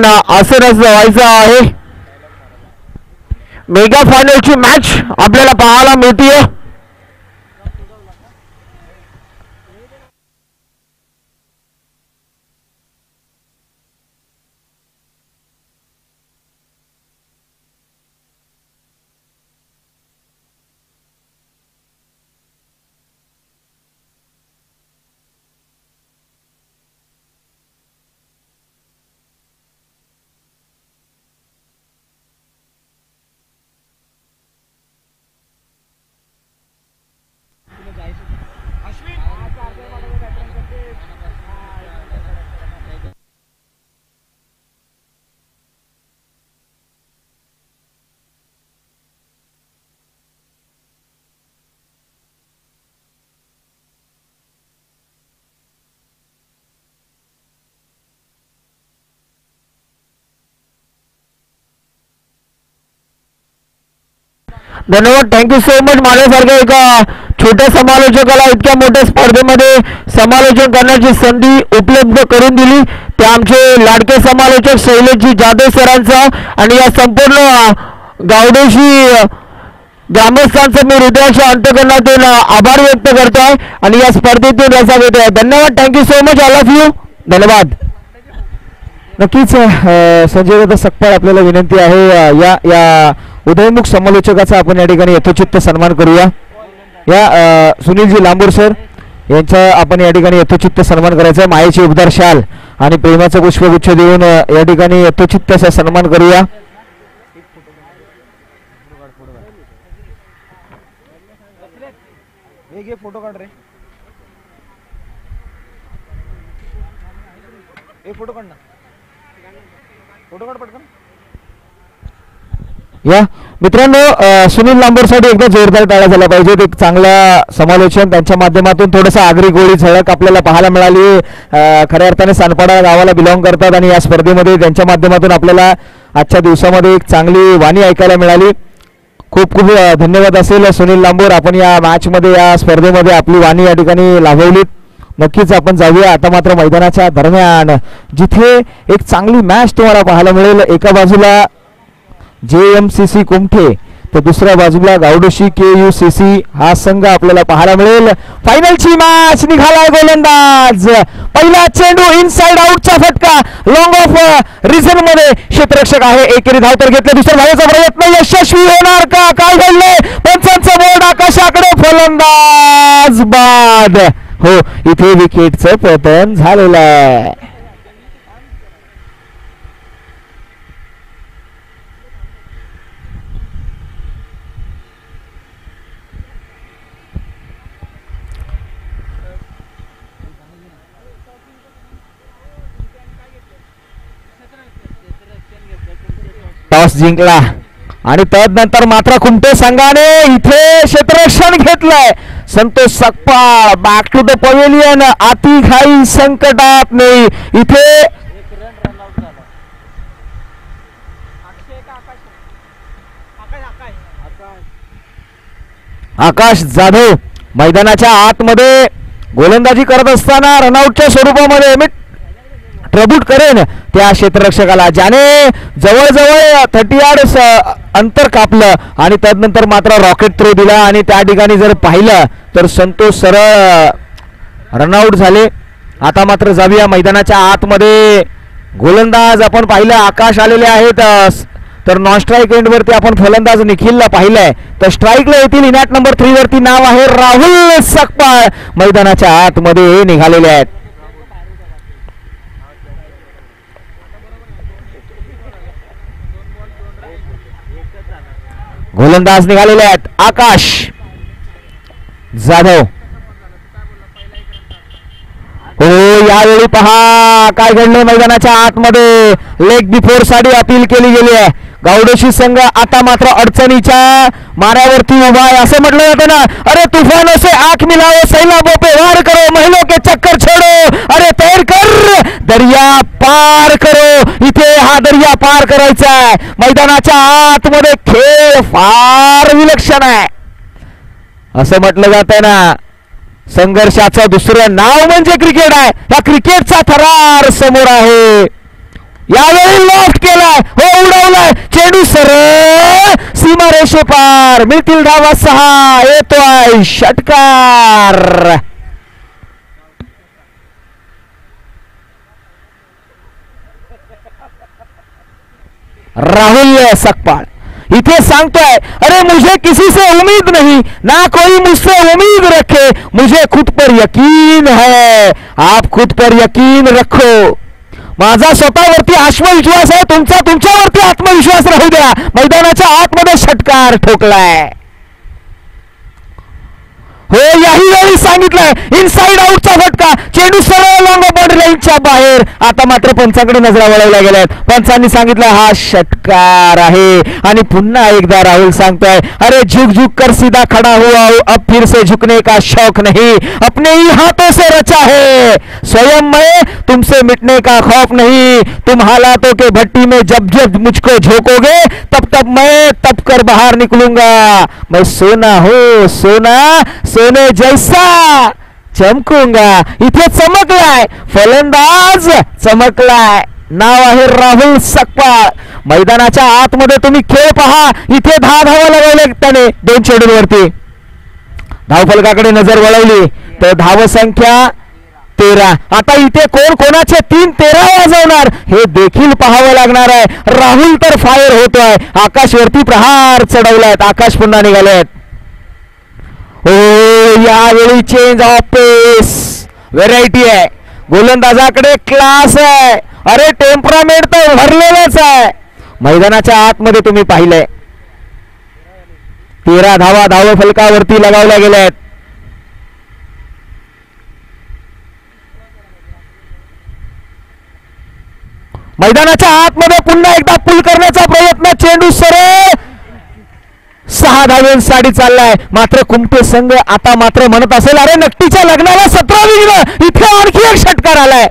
पण असं व्हायचं आहे. मेगा फायनलची मॅच आपल्याला पाहायला मिळतीये. धन्यवाद थँक्यू सो मच माझ्यासारख्या एका छोट्या समालोचकाला इतक्या मोठ्या स्पर्धेमध्ये समालोचन करण्याची संधी उपलब्ध करून दिली. ते आमचे लाडके समालोचक शैलेशजी जाधव सरांचा आणि या संपूर्ण गावडेशी ग्रामस्थांचं मी हृदयाच्या अंतकरणातून आभार व्यक्त करतो आहे आणि या स्पर्धेतून रसा घेतो आहे धन्यवाद thank you so much all of you धन्यवाद. नक्कीच संजय दादा सकपाळ आपल्याला विनंती आहे या या या उदयमुख समालोचकाचा आपण या ठिकाणी यथोचित सन्मान करूया. या सुनीलजी लांबूर सर यांचा आपण या ठिकाणी यथोचित्त सन्मान करायचा आहे. मायेचे उबदार शाल आणि प्रेमाचं पुष्पगुच्छ देऊन या ठिकाणी यथोचित्त असा सन्मान करूया. फोटो काढ रे. फोटो काढ ना. फोटो काढ पटकन. या. मित्रांनो सुनील लांबोरसाठी एकदा जोरदार टाळ्या झाल्या पाहिजेत एक चांगला समालोचन. त्यांच्या माध्यमातून थोडंसं आगरी गोळी झळक आपल्याला पाहायला मिळाली. खऱ्या अर्थाने सानपाडा गावाला बिलॉंग करतात आणि या स्पर्धेमध्ये त्यांच्या माध्यमातून आपल्याला आजच्या दिवसामध्ये एक चांगली वाणी ऐकायला मिळाली. खूप खूप धन्यवाद असेल सुनील लांबोर. आपण या मॅचमध्ये या स्पर्धेमध्ये आपली वाणी या ठिकाणी लाभवलीत नक्कीच आपण जाऊया आता मात्र मैदानाच्या दरम्यान जिथे एक चांगली मॅच तुम्हाला पाहायला मिळेल. एका बाजूला जे एम सी सी कुमठे तर दुसऱ्या बाजूला Gavdoshi K U C C हा संघ आपल्याला पाहायला मिळेल. फायनलची मॅच निघालाय गोलंदाज. पहिला चेंडू इनसाइड आउटचा फटका. लॉंग ऑफ रिझनमध्ये क्षेत्ररक्षक आहे. एकेरी धाव तर घेतले. दुसऱ्या भागाचा प्रयत्न यशस्वी होणार का? काय घडले पंचांचा बोर्ड आकाशाकडे. फलंदाज बाद. हो इथे विकेटचं पतन झालेलं आहे. टॉस जिंकला. आणि तदनंतर मात्र कुमटे संघाने इथे क्षेत्ररक्षण घेतलंय. Santosh Sakpal back to the pavilion आती घाई संकटात नाही इथे आकाश जाधव मैदानाच्या आतमध्ये गोलंदाजी करत असताना रनआउटच्या स्वरूपामध्ये मी ट्रबूट करेन. त्या क्षेत्ररक्षकाला ज्याने जवळजवळ थर्टी यार्ड अंतर कापलं आणि त्यानंतर मात्र रॉकेट थ्रो दिला आणि त्या ठिकाणी जर पाहिलं तर संतोष सरळ रनआउट झाले. आता मात्र जाऊया मैदानाच्या आतमध्ये. गोलंदाज आपण पाहिलं आकाश आलेले आहेत. तर नॉन स्ट्राईक एंडवरती आपण फलंदाज निखिलला पाहिलंय. तर स्ट्राईकला येतील इनॅट नंबर थ्रीवरती नाव आहे राहुल सकपाळ. मैदानाच्या आतमध्ये निघालेले आहेत. गोलंदाज निघालेले आहेत. आकाश जाधव. हो यावेळी पहा काय घडले मैदानाच्या आतमध्ये. लेग बिफोरसाठी अपील केली गेली आहे. गावडेशी संघ आता मात्र अडचणीच्या माऱ्यावरती उभा आहे. असं म्हटलं जातं ना अरे तुफान से आख मिलाओ सैलाबो पे वार करो महिलो के चक्कर छोडो. अरे तैर कर दर्या इथे हा दर्या पार करायचा आहे. मैदानाच्या आतमध्ये खेळ फार विलक्षण आहे. असं म्हटलं जात आहे ना. संघर्षाचं दुसरं नाव म्हणजे क्रिकेट आहे. या क्रिकेटचा थरार समोर आहे. यावेळी हो उडवलाय. चेंडू सरळ सीमा रेषे पार मिळतील धावा सहा. येतोय. षटकार. राहुल सकपाल इथे सांगतोय अरे मुझे किसी से उम्मीद नहीं ना कोई मुझसे उम्मीद रखे मुझे खुद पर यकीन है आप खुद पर यकीन रखो. माझा स्वतःवरती आत्मविश्वास आहे तुमचा तुमच्यावरती आत्मविश्वास राहू द्या. मैदानाच्या आतमध्ये षटकार ठोकलाय. हो याही वेळी सांगितलंय इनसाइड आउटचा फटका. चेंडू सरळ लॉंग बॉर्डर लाईनच्या बाहेर. आता मात्र पंचाकडे नजरा वळवल्या गेल्यात पंचांनी सांगितलं हा षटकार आहे. आणि पुन्हा एकदा राहुल सांगतोय अरे झुक झुक कर सीधा खड़ा हुआ हो हूं, अब फिर से झुकने का शौक नहीं. अपने ही हाथों से रचा है. स्वयं मैं तुमसे मिटने का खौफ नहीं. तुम हालातों के भट्टी में जब जब मुझको झोंकोगे तब तब मैं तब कर बाहर निकलूंगा। मैं सोना हो सोना सोने जैसा चमकूंगा. इथे चमकलाय. फलंदाज चमकलाय. नाव आहे राहुल सकपाळ. मैदानाच्या आतमध्ये तुम्ही खेळ पहा. इथे दहा धावा लगावल्या त्याने दोन वरती धावफलकाकडे नजर वळवली. तर धाव संख्या तेरा. आता इथे कोण कोणाचे तीन तेरा वाजवणार? हे देखील पाहावं लागणार आहे. राहुल तर फायर होतोय. आकाशवरती प्रहार चढवलायत. आकाश पुन्हा निघालेत. हो यावेळी चेंज ऑफ पेस व्हेरायटी आहे. गोलंदाजाकडे क्लास आहे. अरे टेम्परामेंट तर भरलेलंच आहे. मैदानाच्या आतमध्ये तुम्ही पाहिलंय. तेरा धावा धाव फलकावरती लगावल्या गेल्या आहेत मैदानाच्या आतमध्ये पुन्हा एकदा पुल करण्याचा प्रयत्न. चेंडू सरळ सहा धावेंसाठी चाललाय. मात्र कुमटे संघ आता मात्र म्हणत असेल अरे नक्कीच्या लग्नाला सतरा विघ्न इथे आणखी एक षटकार आलाय.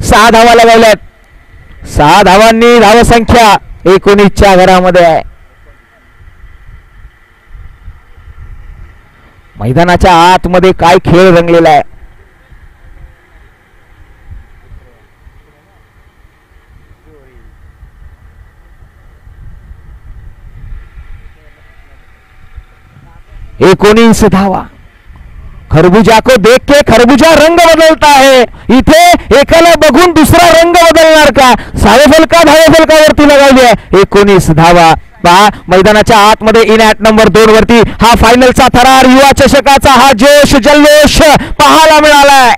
सहा धावा लगावल्यात सहा धावांनी धावसंख्या एकोणीसच्या घरामध्ये आहे. मैदानाच्या आतमध्ये काय खेळ रंगलेला आहे? एकोणीस धावा खरबुजा को देख के खरबुजा रंग बदलता है. इथे एकाला बघून दुसरा रंग बदलणार का? धावेफलका धावेफलकावरती लगावली आहे. एकोणीस धावा पहा मैदानाच्या आतमध्ये इन ॲट नंबर दोन वरती हा फायनलचा थरार युवा चषकाचा हा जोश जल्लोष पाहायला मिळालाय.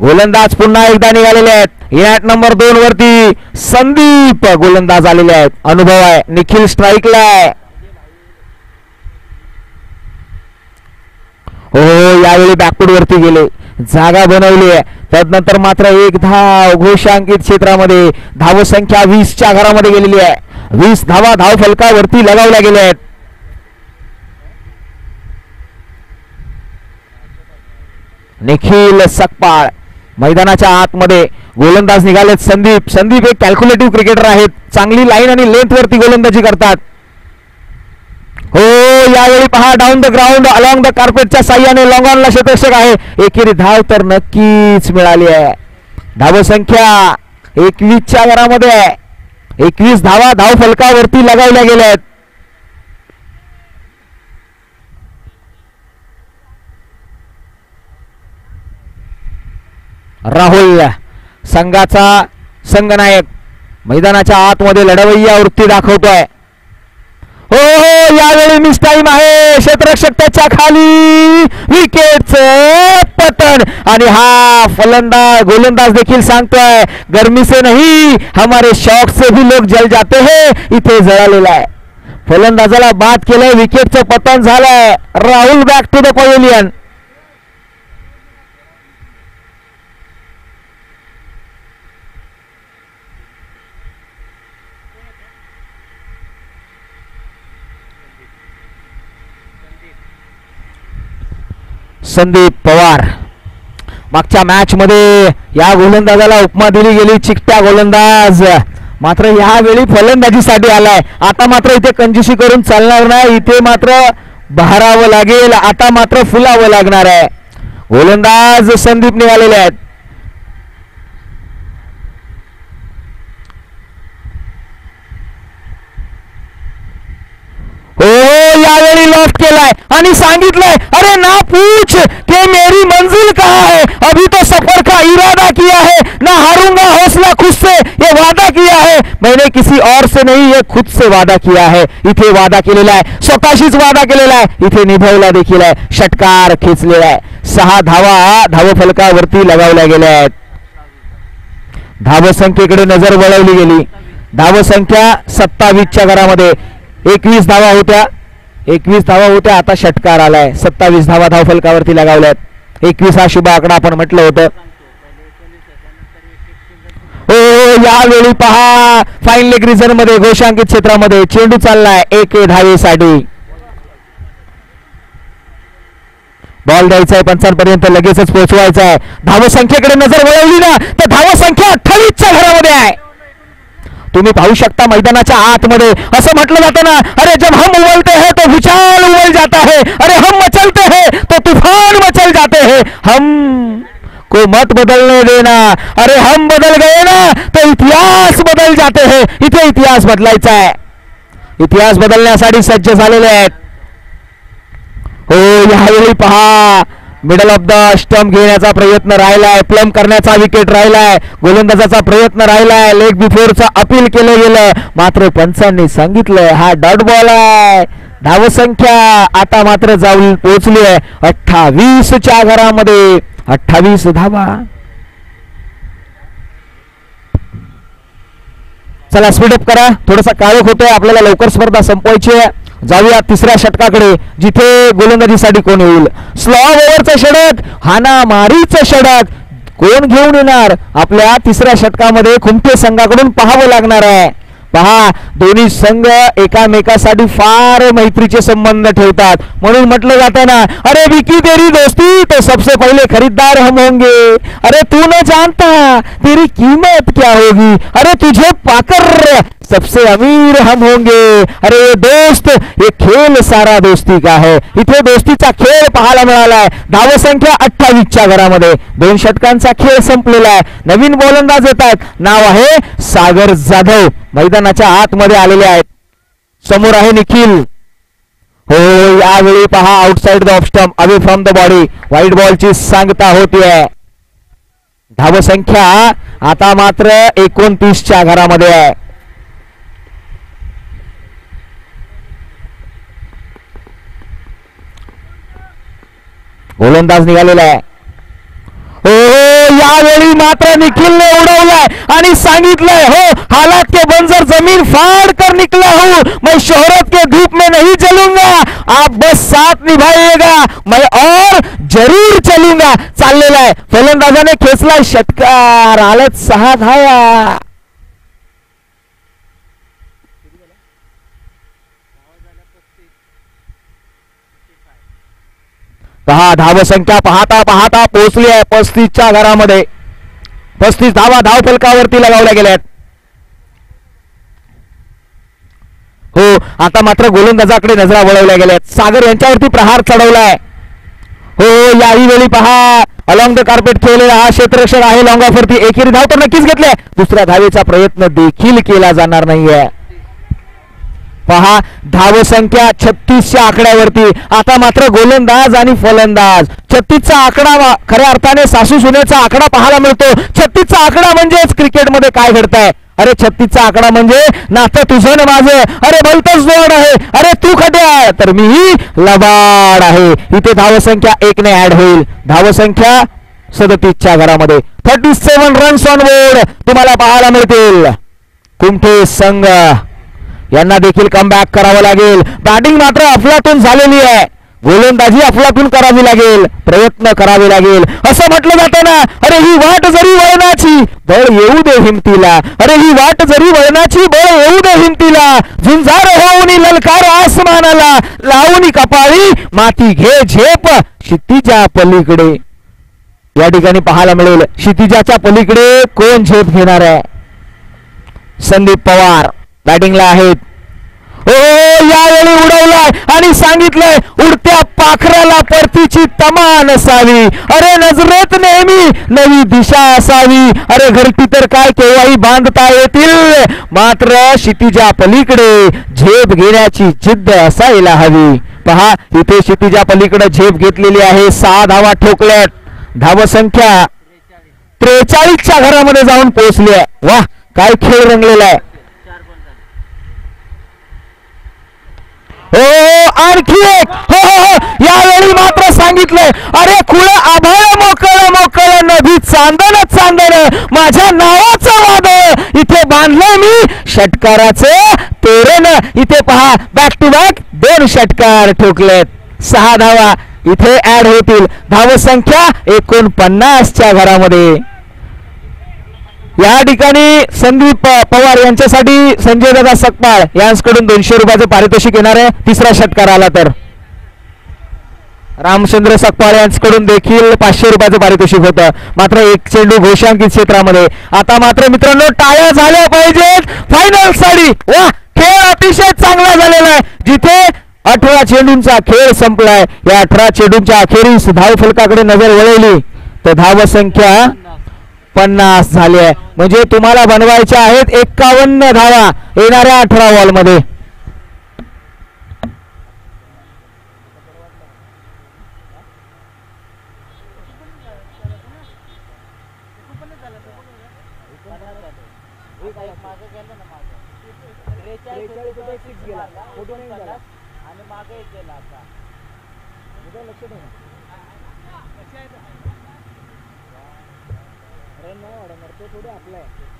गोलंदाज पुन्हा एकदा निघालेले आहेत. इन ॲट नंबर दोन वरती संदीप गोलंदाज आलेले आहेत. अनुभव आहे. निखिल स्ट्राईकला आहे. हो, हो, हो यावेळी बॅकफूट वरती गेले. जागा बनवली आहे. त्यानंतर मात्र एक धाव घोषांकित क्षेत्रामध्ये धावसंख्या वीसच्या घरामध्ये गेलेली आहे. वीस धावा धाव फलकावरती लगावल्या गेल्या आहेत. निखिल सकपाळ मैदानाच्या आतमध्ये गोलंदाज निघालेत. संदीप संदीप एक कॅल्क्युलेटिव्ह क्रिकेटर आहेत. चांगली लाईन आणि लेंथ वरती गोलंदाजी करतात. हो यावेळी पहा down the ground along the कार्पेटच्या साह्याने लॉंग ऑनला आहे. एकेरी धाव तर नक्कीच मिळाली आहे. धावसंख्या एकवीसच्या वरामध्ये आहे. एकवीस धावा धाव फलकावरती लगावल्या गेल्या आहेत राहुल संघाचा संघनायक मैदानाच्या आतमध्ये लढवय्या वृत्ती दाखवतोय. हो हो यावेळी मिस टाईम आहे. क्षेत्ररक्षक त्याच्याखाली. विकेटचं पतन. आणि हा फलंदाज गोलंदाज देखील सांगतोय. गर्मी से नहीं हमारे शौक से भी लोग जल जाते हैं. इथे जळालेला आहे. फलंदाजाला बाद केलंय. विकेटचं पतन झालंय. Rahul back to the pavilion Sandeep Pawar. मागच्या मॅचमध्ये या गोलंदाजाला उपमा दिली गेली चिकट्या गोलंदाज. मात्र यावेळी फलंदाजीसाठी आलाय. आता मात्र इथे कंजूसी करून चालणार नाही. इथे मात्र बहारावं लागेल. आता मात्र फुलावं लागणार आहे. गोलंदाज संदीप निघालेले आहेत. ओ यावेळी ड्राफ्ट केलाय. आणि सांगितलंय अरे ना पूछ के मेरी मंजिल कहा है? अभी तो सफर का इरादा किया है. ना हारूंगा हौसला खुद से ये वादा किया है. मैंने किसी और से नहीं ये खुद से वादा किया है. इथे वादा केलेला आहे स्वतःशीच वादा केलेला आहे इथे निभवला देखील आहे षटकार खेचलेला आहे. सहा धावा धावफलकावरती लगावल्या गेल्या आहेत धावसंख्येकडे नजर वळवली गेली. धावसंख्या सत्तावीसच्या घरामध्ये. एकवीस धावा होत्या. एकवीस धावा होत्या. आता षटकार आलाय. सत्तावीस धावा धावफलकावरती लगावल्यात. एकवीस हा शुभ आकडा आपण म्हटलं होतं. हो यावेळी पहा. फाईन लेग रिझनमध्ये घोषांकित क्षेत्रामध्ये चेंडू चाललाय. एक धावेसाठी. बॉल द्यायचा आहे पंचांपर्यंत लगेचच पोहोचवायचा आहे. धावसंख्येकडे नजर वळवली ना तर धावसंख्या अठ्ठावीसच्या घरामध्ये आहे. तुम्ही पाहू शकता मैदानाच्या आतमध्ये. असं म्हटलं जातं ना अरे जब हम उमलते हैं तो विचार उमल जाता है. अरे हम मचलते हैं तो तूफान मचल जाते हैं. हम को मत बदलने देना. अरे हम बदल गए ना तो इतिहास बदल जाते हैं. इथे इतिहास बदलायचा आहे इतिहास बदलण्यासाठी सज्ज झालेले आहेत. हो यावेळी पहा. मिडल ऑफ द स्टंप घेण्याचा प्रयत्न राहिलाय प्लम करण्याचा विकेट राहिलाय गोलंदाजाचा प्रयत्न राहिलाय लेग बिफोरचा अपील केलं गेलं. मात्र पंचांनी सांगितलंय हा डॉट बॉल आहे. धावसंख्या आता मात्र जाऊन पोहोचली आहे. अठ्ठावीसच्या घरामध्ये अठ्ठावीस धावा. चला स्पीडअप करा. थोडासा काळोख होतोय आपल्याला लवकर स्पर्धा संपवायची आहे. जाऊया तिसऱ्या षटकाकडे जिथे गोलंदाजीसाठी कोण येईल? स्लॉ ओव्हरचं षटक हाना मारीचं षटक कोण घेऊन येणार? आपल्या तिसऱ्या षटकामध्ये खुमटे संघाकडून पाहावं लागणार आहे. पहा दोन्ही संघ एकामेकासाठी फार मैत्रीचे संबंध ठेवतात. म्हणून म्हटलं जातं ना अरे विकी तेरी दोस्ती तो सबसे पहिले खरीदार हम होंगे. अरे तू न जानता तेरी कीमत क्या होगी? अरे तुझे पाकर सबसे अमीर हम होंगे। अरे ये दोस्त ये खेल सारा दोस्ती का है। इथे दोस्तीचा खेळ पाहायला मिळालाय धावसंख्या अठ्ठावीसच्या घरामध्ये. दोन षटकांचा खेळ संपलेला आहे. नवीन गोलंदाज येत आहेत. नाव आहे सागर जाधव. मैदानाच्या आतमध्ये आलेले आहेत. समोर आहे निखिल. हो यावेळी पहा outside the off stump away from the body white बॉलची सांगता होतीये. धावसंख्या आता मात्र एकोणतीसच्या घरामध्ये आहे. गोलंदाज निघालेला आहे. हो, हो यावेळी मात्र निखिलने उडवलाय आणि सांगितलंय हो हालात के बंजर जमीन फाड़ कर निकला हूं. मैं शोहरत के धूप में नहीं चलूंगा आप बस साथ निभाइएगा. मैं और जरूर चलूंगा. चाललेला आहे. फलंदाजाने खेचलाय षटकार. आलत सहा धावा. पहा धावसंख्या पाहता पाहता पोहोचली आहे पस्तीसच्या घरामध्ये. पस्तीस धावा धाव फलकावरती लगावल्या गेल्या आहेत हो आता मात्र गोलंदाजाकडे नजरा वळवल्या गेल्या सागर यांच्यावरती प्रहार चढवलाय. हो याही वेळी पहा अलॉंग द कार्पेट खेळलेला हा क्षेत्ररक्षक आहे. लॉंग एकेरी धाव तर नक्कीच घेतले दुसऱ्या धावेचा प्रयत्न देखील केला जाणार नाहीये. पहा धावसंख्या छत्तीसच्या आकड्यावरती. आता मात्र गोलंदाज आणि फलंदाज. छत्तीसचा आकडा खऱ्या अर्थाने सासू सुनेचा आकडा पाहायला मिळतो. छत्तीसचा आकडा म्हणजेच क्रिकेटमध्ये काय घडतंय? अरे छत्तीसचा आकडा म्हणजे नातं तुझं ना माझं. अरे भलतच जोड आहे. अरे तू खड्या तर मीही लबाड आहे. इथे धावसंख्या एकने ऍड होईल. धावसंख्या सदतीसच्या घरामध्ये. Thirty seven runs on board तुम्हाला पाहायला मिळतील. कुमठे संघ? यांना देखील कमबॅक करावं लागेल. बॅटिंग मात्र अफलातून झालेली आहे. गोलंदाजी अफलातून करावी लागेल. प्रयत्न करावे लागेल. असं म्हटलं जातं ना अरे ही वाट जरी वळणाची बळ येऊ दे हिमतीला. अरे ही वाट जरी वळणाची बळ येऊ दे हिमतीला. झुंजार होऊन ललकार आसमानाला. लावून कपाळी माती घे झेप क्षितिजा पलीकडे. या ठिकाणी पाहायला मिळेल क्षितिजाच्या पलीकडे कोण झेप घेणार आहे? संदीप पवार. बॅटिंगला आहेत. हो यावेळी उडवलाय आणि सांगितलंय उडत्या पाखराला परतीची तमा नसावी अरे नजरेत नेहमी नवी दिशा असावी. अरे घरटी तर काय केव्हाही बांधता येतील. मात्र क्षितिजा पलीकडे झेप घेण्याची जिद्द असायला हवी. पहा इथे क्षितिजा पलीकडे झेप घेतलेली आहे. सहा धावा ठोकल्यात. धावसंख्या त्रेचाळीसच्या घरामध्ये जाऊन पोहोचली आहे. वा काय खेळ रंगलेला आहे. हो, हो, हो आणखी एक. हो हो हो. यावेळी मात्र सांगितलंय अरे खुळ आभाळ मोकळ मोकळ नदी चांदण चांदण. माझ्या नावाचं वादळ. इथे बांधलंय मी षटकाराचं तोरण. इथे पहा बॅक टू बॅक दोन षटकार ठोकलेत. सहा धावा इथे ऍड होतील. धावसंख्या एकोणपन्नासच्या घरामध्ये. या ठिकाणी संदीप पवार यांच्यासाठी संजय दादा सकपाळ यांच्याकडून दोनशे रुपयाचं पारितोषिक येणार आहे. तिसरा षटकार आला तर. रामचंद्र सकपाळ यांच्याकडून देखील पाचशे रुपयाचं पारितोषिक होतं. मात्र एक चेंडू घोषांकित क्षेत्रामध्ये. आता मात्र मित्रांनो टाळ्या झाल्या पाहिजेत. फायनल साडी. वा खेळ अतिशय चांगला झालेला आहे. जिथे अठरा चेंडूंचा खेळ संपलाय या अठरा चेंडूंच्या अखेरीस धाव फलकाकडे नजर वळवली. तर धाव संख्या पन्नास झाले. आहे म्हणजे तुम्हाला बनवायच्या आहेत एक्कावन्न धावा येणाऱ्या अठरा बॉलमध्ये आणि मागे एक गेला आता लक्ष ठेव रन नाही वाढवणार तो थोडी आपला आहे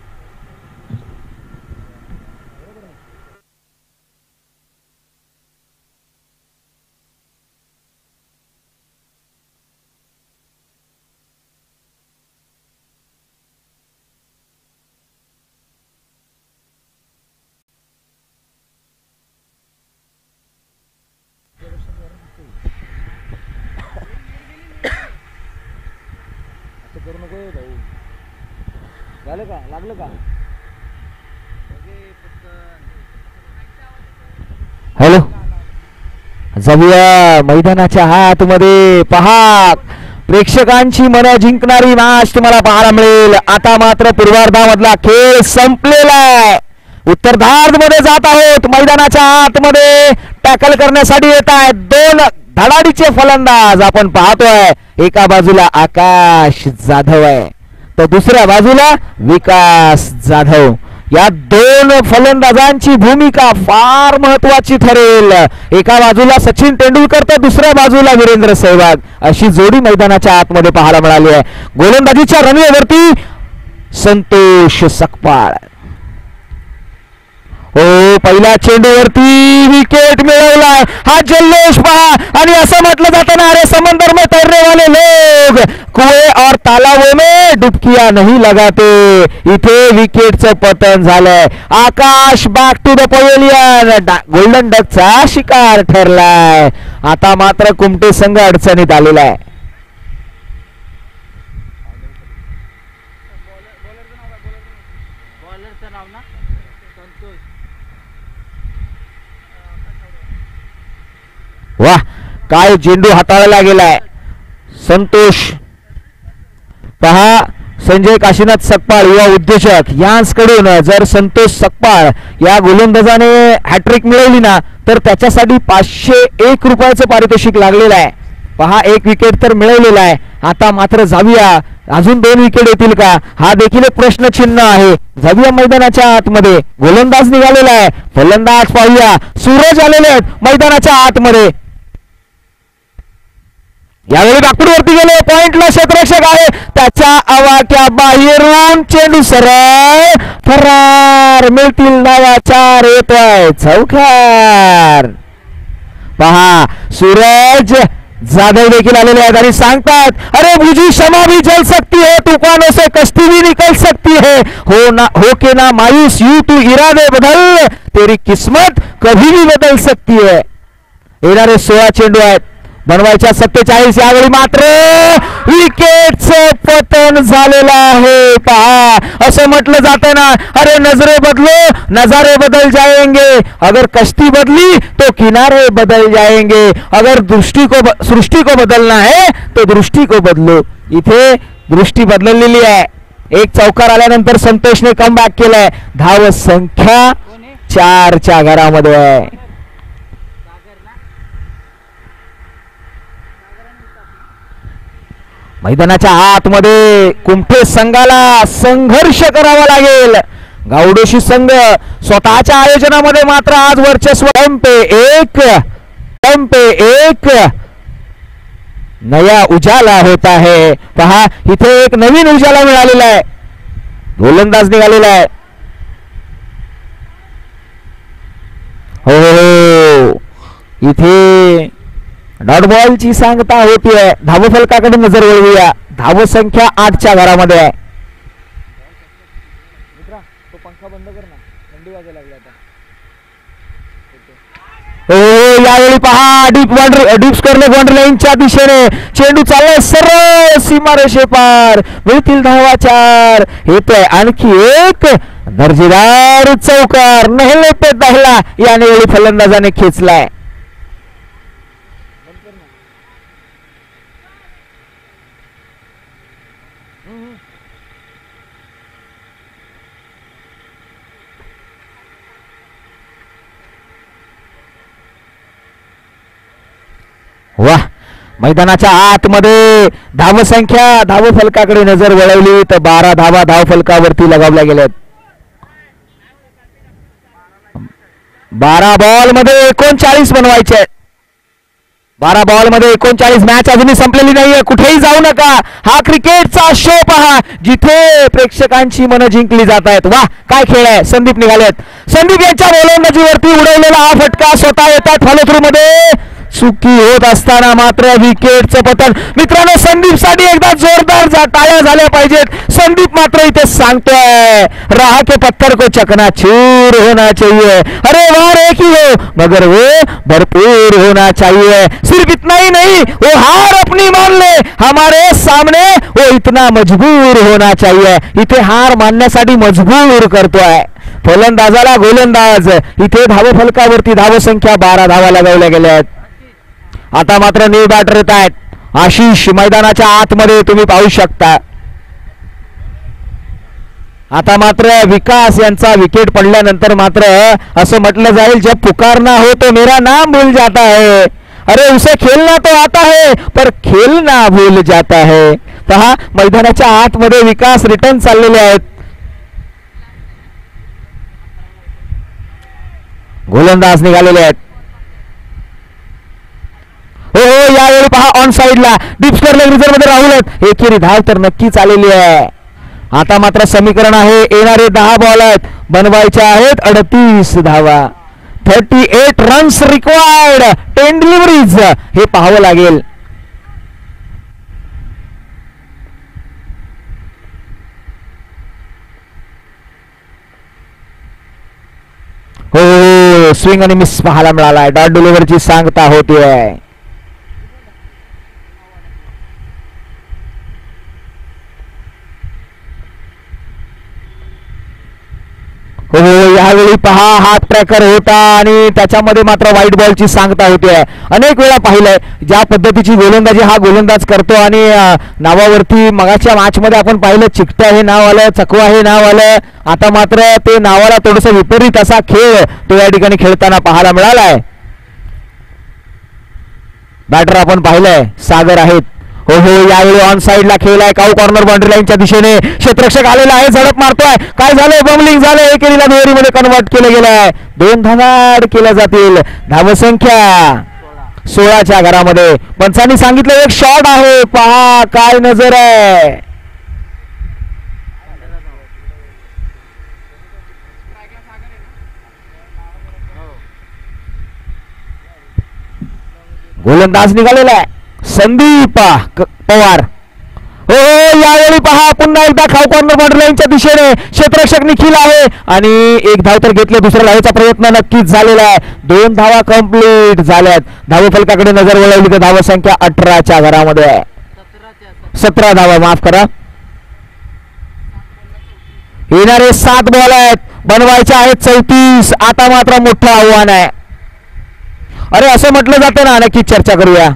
असं करू नको भाऊ झालं का? लागलं का? हॅलो? जाऊया मैदानाच्या हातमध्ये पहा प्रेक्षकांची मनं जिंकणारी मॅच तुम्हाला पाहायला मिळेल. आता मात्र पूर्वार्धामधला खेळ संपलेला आहे. उत्तरार्धमध्ये जात आहोत. मैदानाच्या आतमध्ये टॅकल करण्यासाठी येत आहेत. दोन धडाडीचे फलंदाज आपण पाहतोय. एका बाजूला आकाश जाधव आहे. तर दुसऱ्या बाजूला विकास जाधव. या दोन फलंदाजांची भूमिका फार महत्वाची ठरेल. एका बाजूला सचिन तेंडुलकर तर दुसऱ्या बाजूला वीरेंद्र सहवाग. अशी जोडी मैदानाच्या आतमध्ये पाहायला मिळाली आहे. गोलंदाजीच्या रनवेवरती संतोष सकपाळ हो पहिल्या चेंडूवरती विकेट मिळवला. हा जल्लोष पहा. आणि असं म्हटलं जातं ना अरे समंदर में तैरने वाले लोग. कुएं और तालाबों में डुबकिया नहीं लगाते. इथे विकेटचं पतन झालंय. Akash back to the pavilion golden डकचा शिकार ठरलाय. आता मात्र कुमटे संघ अडचणीत आलेला आहे बॉलरचं नाव ना संतोष वा काय झेंडू हाताळला गेलाय. संतोष. पहा संजय काशीनाथ सकपाळ युवा उद्योजक. यांकडून जर संतोष सकपाळ या गोलंदाजाने हॅट्रिक मिळवली ना तर त्याच्यासाठी पाचशे एक रुपयाचं पारितोषिक लागलेलं आहे. पहा एक विकेट तर मिळवलेला आहे. आता मात्र जाऊया अजून दोन विकेट येतील का? हा देखील एक प्रश्नचिन्ह आहे. जाऊया मैदानाच्या आतमध्ये गोलंदाज निघालेला आहे. फलंदाज पाहूया. सूरज आलेले आहेत मैदानाच्या आतमध्ये. यावेळी नागपूरवरती गेले. पॉइंटला क्षेत्ररक्षक आहे. त्याच्या आवाक्या बाहेरून चेंडू सरळ फरार मिळतील नावा चार. येतोय चौकार. पहा सूरज जाधव देखील आलेले आहेत आणि सांगतात अरे भुजी क्षमा भी जल सकती है तूफानों से कश्ती भी निकल सकती है. हो ना हो के ना मायूस यू तू इरादे बदल तेरी किस्मत कभी भी बदल सकती है. येणारे सोळा चेंडू आहेत. बनवायच्या सत्तेचाळीस यावेळी मात्र विकेटचं पतन झालेलं आहे. पहा असं म्हटलं जातं ना अरे नजरे बदलो नजारे बदल जाएंगे अगर कश्ती बदली तो किनारे बदल जाएंगे अगर दृष्टी को सृष्टी को बदलना है तो दृष्टी को बदलो. इथे दृष्टी बदललेली आहे. एक चौकार आल्यानंतर संतोषने कम बॅक केलाय. धाव संख्या चारच्या घरामध्ये आहे सागर ना मैदानाच्या आतमध्ये कुंठे संघाला संघर्ष करावा लागेल. गावडोशी संघ स्वतःच्या आयोजनामध्ये मात्र आज वर्चस्व अंपे एक टम्पे एक. नया उजाला होत आहे. पहा इथे एक नवीन उजाला मिळालेला आहे. गोलंदाज निघालेला आहे. हो, हो. हो. इथे डॉट बॉलची सांगता होतीये. धावफलकाकडे नजर वळवूया. धाव संख्या आठच्या घरामध्ये आहे. यावेळी पहा deep boundary deep square leg boundary लाईनच्या दिशेने. चेंडू चाललाय सरळ सीमारेषे पार. मिळतील धावा चार. येतोय आणखी एक. दर्जेदार चौकार. नहले पे दहला. याने वेळी फलंदाजाने खेचलाय बंद कर ना वा मैदानाच्या आतमध्ये धाव संख्या धाव फलकाकडे नजर वळवली तर बारा धावा धाव फलकावरती लगावल्या गेल्यात. बारा बॉलमध्ये एकोणचाळीस बनवायचे. बारा बॉलमध्ये एकोणचाळीस मॅच अजूनही संपलेली नाहीये. कुठेही जाऊ नका. हा क्रिकेटचा शो पहा. जिथे प्रेक्षकांची मनं जिंकली जात आहेत. वा काय खेळ आहे? संदीप निघालेत. संदीप यांच्या गोलंदाजीवरती उडवलेला हा फटका स्वतः येतात फॉलोथ्रू मध्ये चुकी होत असताना मात्र विकेटचं पतन. मित्रांनो संदीपसाठी एकदा जोरदार जा- टाळ्या झाल्या पाहिजेत. संदीप मात्र इथे सांगतोय राह के पत्थर को चकना चूर होना चाहिए. अरे वाह रे की हो. मगर वो भरपूर होना चाहिए. सिर्फ इतना ही नहीं वो हार अपनी मान ले. हमारे सामने वो इतना मजबूर होना चाहिए. इथे हार मानण्यासाठी मजबूर करतोय. फलंदाजाला गोलंदाज. इथे धाव फलकावरती धाव संख्या बारा धावा लगावल्या गेल्या आहेत. आता मात्र न्यू बॅटर येत आहेत. आशिष मैदानाच्या आतमध्ये तुम्ही पाहू शकता. आता मात्र विकास यांचा विकेट पडल्यानंतर मात्र असं म्हटलं जाईल जब पुकारना हो तो मेरा नाम भूल जाता है. अरे उसे खेलना तो आता है पर खेलना भूल जाता है. पहा मैदानाच्या आतमध्ये विकास रिटर्न चाललेले आहेत. गोलंदाज निघालेले आहेत. हो हो यावेळी पहा ऑन साईडला डीप स्कोर लेग रिझर्वमध्ये राहुल आहेत. एकेरी धाव तर नक्कीच आलेली आहे. आता मात्र समीकरण आहे. येणारे दहा बॉल आहेत. बनवायचे आहेत अडतीस धावा. Thirty eight runs required ten deliveries हे पाहावं लागेल. हो, हो, हो. स्विंग आणि मिस पाहायला मिळालाय. डॉट डिलिव्हरीची सांगता होती आहे हो हो, हो, हो, यावेळी पहा हात ट्रॅकर होता आणि त्याच्यामध्ये मात्र व्हाईट बॉलची सांगता होती. आहे अनेक वेळा पाहिलंय ज्या पद्धतीची गोलंदाजी हा गोलंदाज करतो आणि नावावरती मगाच्या मॅचमध्ये आपण पाहिलं चिकट्या हे नाव आलं चकवा हे नाव आलं. आता मात्र ते नावाला थोडस विपरीत असा खेळ तो या ठिकाणी खेळताना पाहायला मिळालाय. बॅटर आपण पाहिलंय सागर आहेत. हो हो यावेळी ऑन साईडला खेळलाय काऊ कॉर्नर बाउंड्री लाईनच्या दिशेने? क्षेत्रक्षक आलेला आहे. झडप मारतोय. काय झालं बमलिंग झालं एकेरीला दुहेरी कन्वर्ट केलं गेलंय. दोन धनाड केल्या जातील. धावसंख्या सोळाच्या घरामध्ये. पंचांनी सांगितलं एक शॉट आहे. पहा काय नजर आहे. गोलंदाज निघालेला आहे. संदीप पवार. हो, हो, हो यावेळी पहा पुन्हा एकदा खाऊ बॉर्डर लाईनच्या दिशेने क्षेत्ररक्षक निखिल आहे. आणि एक धाव तर घेतले दुसऱ्या धावेचा प्रयत्न नक्कीच झालेला आहे. दोन धावा कंप्लीट झाल्यात. धाव फलकाकडे नजर वळवली तर धाव संख्या अठराच्या घरामध्ये आहे. सतरा धावा माफ करा. येणारे सात बॉल आहेत. बनवायचे आहेत चौतीस. आता मात्र मोठं आव्हान आहे. अरे असं म्हटलं जातं ना नक्कीच चर्चा करूया.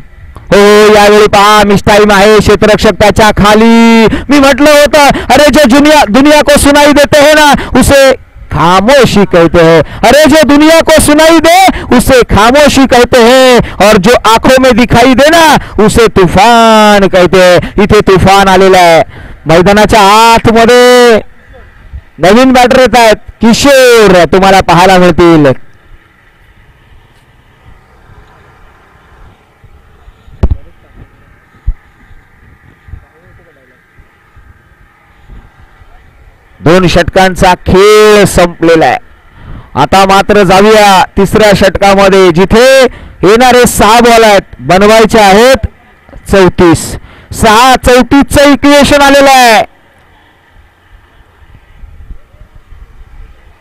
हो यावेळी पहा मिस टाईम आहे क्षेत्ररक्षक त्याच्याखाली. मी म्हटलं होतं अरे जो दुनिया दुनिया को सुनाई देते है ना उसे खामोशी कहते हैं. अरे जो दुनिया को सुनाई दे उसे खामोशी कहते हैं. और जो आंखों में दिखाई दे ना उसे तुफान कहते हैं. इथे तुफान आलेला आहे मैदानाच्या आतमध्ये नवीन बॅटर येत आहेत. किशोर तुम्हाला पाहायला मिळतील. दोन षटकांचा खेळ संपलेला आहे. आता मात्र जाऊया तिसऱ्या षटकामध्ये जिथे येणारे सहा बॉल आहेत. बनवायचे आहेत चौतीस. सहा चौतीसचं इक्वेशन आलेलं आहे.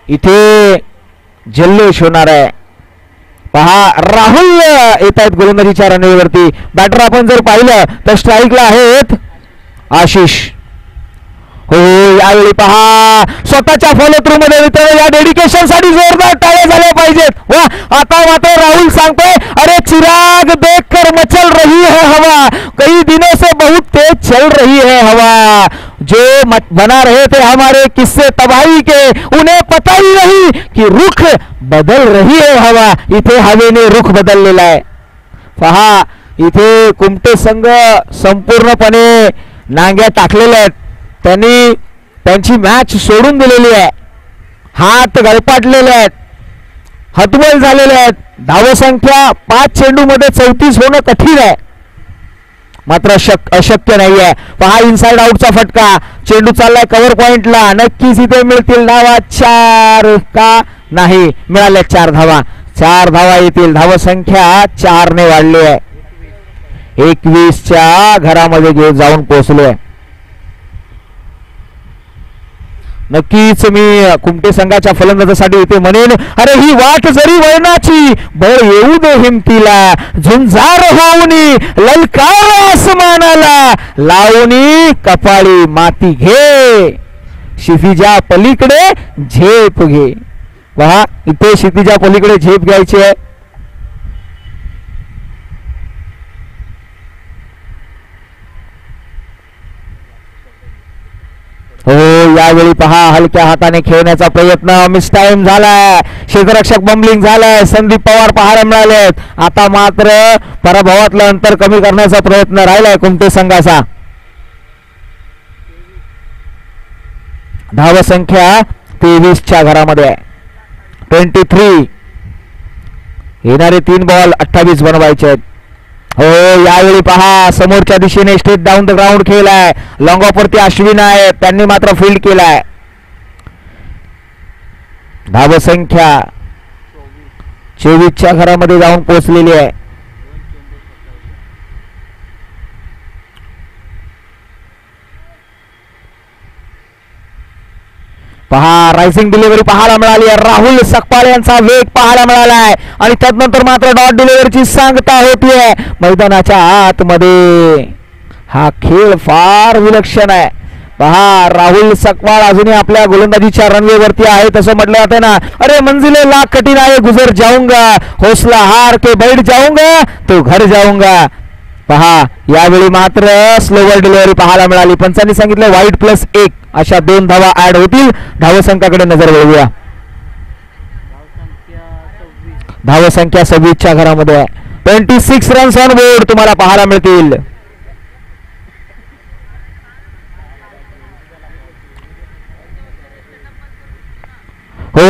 इथे जल्लोष होणार आहे. पहा राहुल येत आहेत गोलंदाजीच्या रनवेवरती बॅटर आपण जर पाहिलं तर स्ट्राईकला आहेत आशिष. हो, हो यावेळी पहा. स्वतःच्या फॉलो थ्रू मध्ये मित्रांनो या डेडिकेशनसाठी जोरदार टाळ्या झाल्या पाहिजेत. वा आता मात्र राहुल सांगतोय अरे चिराग देख कर मचल रही है हवा. कई दिनों से बहुत तेज चल रही है हवा. जो मत- बना रहे थे हमारे किस्से तबाही के उन्हें पता ही नहीं कि रुख बदल रही है हवा। इथे हवेने रुख बदललेला आहे पहा इथे कुमटे संघ संपूर्णपणे नांग्या टाकलेल्या आहेत. त्यांनी त्यांची मॅच सोडून दिलेली आहे. हात गळपाटलेले आहेत. हतबल झालेले आहेत. धावसंख्या पाच चेंडूमध्ये चौतीस होणं कठीण आहे. मात्र शक अशक्य नाही आहे पहा इनसाइड आउटचा फटका. चेंडू चाललाय कव्हर पॉइंटला नक्कीच इथे मिळतील धावा. चार का नाही? मिळाल्या चार धावा. चार धावा येतील. धावसंख्या चारने वाढली आहे. एकवीसच्या घरामध्ये घेऊन जाऊन पोहोचलोय. नक्कीच मी कुमटे संघाच्या फलंदाजासाठी इथे म्हणेन अरे ही वाट जरी वळणाची बळ येऊ दे हिमतीला. झुंजार होऊनी ललकार आसमानाला. लावणी कपाळी माती घे. क्षितिजा पलीकडे झेप घे. पहा इथे क्षितिजा पलीकडे झेप घ्यायची आहे. हो यावेळी पहा हलक्या हाताने खेळण्याचा प्रयत्न. मिस टाइम झालाय. क्षेत्ररक्षक बंबलिंग झालाय. संदीप पवार पाहायला मिळालेत आता मात्र पराभवातलं अंतर कमी करण्याचा प्रयत्न राहिलाय कुमटे संघाचा. धाव धावसंख्या तेवीसच्या घरामध्ये आहे. ट्वेंटी थ्री येणारे तीन बॉल अठ्ठावीस बनवायचे आहेत. हो यावेळी पहा समोरच्या दिशेने स्टेट डाऊन द ग्राउंड खेळलाय. लॉंग ऑफवरती अश्विन आहे. त्यांनी मात्र फील्ड केलाय. धावसंख्या चोवीसच्या घरामध्ये जाऊन पोहोचलेली आहे. पहा रायसिंग डिलिव्हरी पाहायला मिळाली आहे. राहुल सकपाळ यांचा वेग पाहायला मिळाला आहे आणि त्यानंतर मात्र डॉट डिलिव्हरीची सांगता होतीये. मैदानाच्या आतमध्ये. हा खेळ फार विलक्षण आहे. पहा राहुल सकवाळ अजूनही आपल्या गोलंदाजीच्या रनवेवरती आहे. तसं म्हटलं जातं ना. अरे मंजिले लाख कठीण आहे. गुजर जाऊंगा. हौसला हार के बैठ जाऊंगा. तो घर जाऊंगा. पहा यावेळी मात्र स्लोवर डिलिव्हरी पाहायला मिळाली. पंचांनी सांगितलं वाईट प्लस एक. अशा दोन धावा ऍड होतील. धावसंख्याकडे नजर वळूया धावसंख्या सव्वीसच्या घरामध्ये twenty six runs on board तुम्हाला पाहायला मिळतील. हो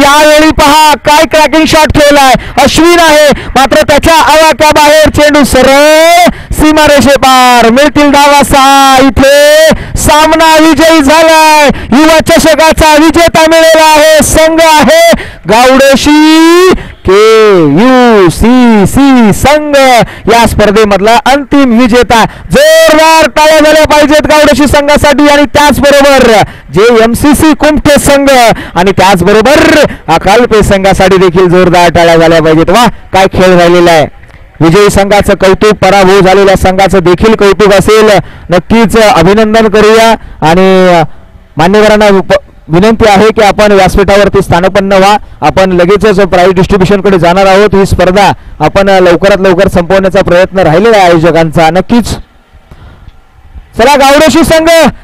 यावेळी पहा काय क्रॅकिंग शॉट ठेवलाय अश्विन आहे मात्र त्याच्या आवाक्या बाहेर चेंडू सरळ सीमारेषे पार. मिळतील धावा सहा इथे सामना विजयी झालाय. युवा चषकाचा विजेता मिळेला आहे संघ आहे. Gavdeshi K U C C संघ या स्पर्धेमधला अंतिम विजेता जोरदार टाळ्या झाल्या पाहिजेत गावडेशी संघासाठी आणि त्याचबरोबर जे एम सी सी कुमटे संघ आणि त्याचबरोबर अकालपे संघासाठी देखील जोरदार टाळ्या झाल्या पाहिजेत. वा काय खेळ झालेला आहे. विजयी संघाचं कौतुक पराभव झालेल्या संघाचं देखील कौतुक असेल. नक्कीच अभिनंदन करूया आणि मान्यवरांना उप- विनंती आहे की आपण व्यासपीठावरती स्थानपन्न व्हा. आपण लगेचच प्राईज डिस्ट्रीब्युशनकडे जाणार आहोत. ही स्पर्धा आपण लवकरात लवकर संपवण्याचा प्रयत्न राहिलेला आहे आयोजकांचा. नक्कीच. चला गावडेशी संघ!